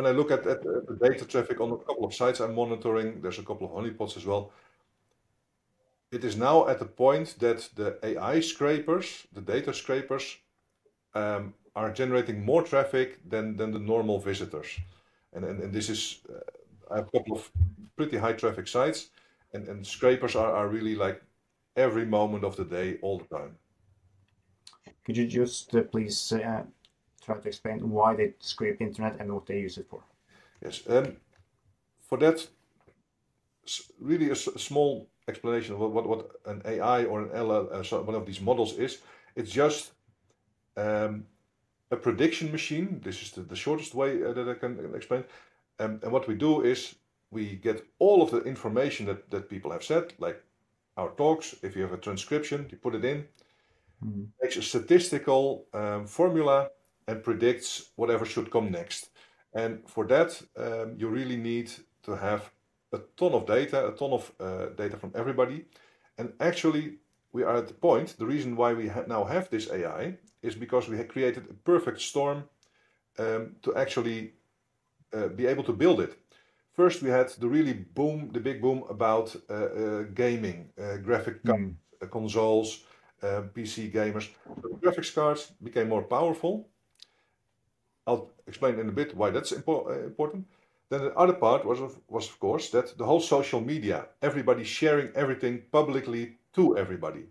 when I look at, at, the data traffic on a couple of sites I'm monitoring, there's a couple of honeypots as well. It is now at the point that the AI scrapers, the data scrapers, um, are generating more traffic than, than the normal visitors. And, and, and this is, uh, I have a couple of pretty high traffic sites, and, and scrapers are, are really like every moment of the day, all the time. Could you just uh, please uh, try to explain why they scrape internet and what they use it for? Yes, um, for that, really a, small explanation of what, what an AI or an LL, uh, so one of these models is. It's just um, a prediction machine. This is the, the shortest way uh, that I can explain. Um, and what we do is we get all of the information that, that people have said, like our talks. If you have a transcription, you put it in. Mm. Makes a statistical um, formula and predicts whatever should come next. And for that, um, you really need to have a ton of data, a ton of uh, data from everybody. And actually, we are at the point, the reason why we ha now have this AI is because we have created a perfect storm um, to actually uh, be able to build it. First, we had the really boom, the big boom about uh, uh gaming, uh, graphic mm. consoles, PC gamers. The graphics cards became more powerful. I'll explain in a bit why that's impo important. Then the other part was of, was of course that the whole social media, everybody sharing everything publicly to everybody.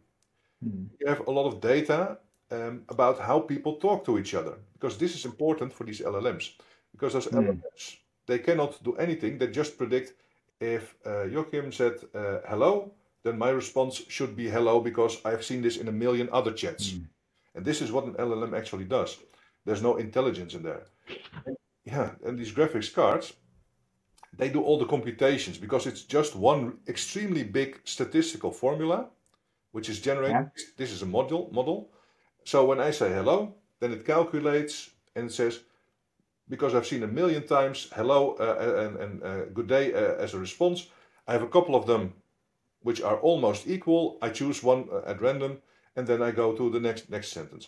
Mm. You have a lot of data um, about how people talk to each other because this is important for these LLMs because those mm. LLMs they cannot do anything they just predict if uh, Joachim said uh, hello then my response should be hello because I've seen this in a million other chats mm. and this is what an LLM actually does there's no intelligence in there yeah and these graphics cards they do all the computations because it's just one extremely big statistical formula which is generated yeah. this is a model model so when I say hello, then it calculates and it says, because I've seen a million times hello uh, uh and, and uh, good day uh, as a response, I have a couple of them which are almost equal. I choose one uh, at random and then I go to the next next sentence.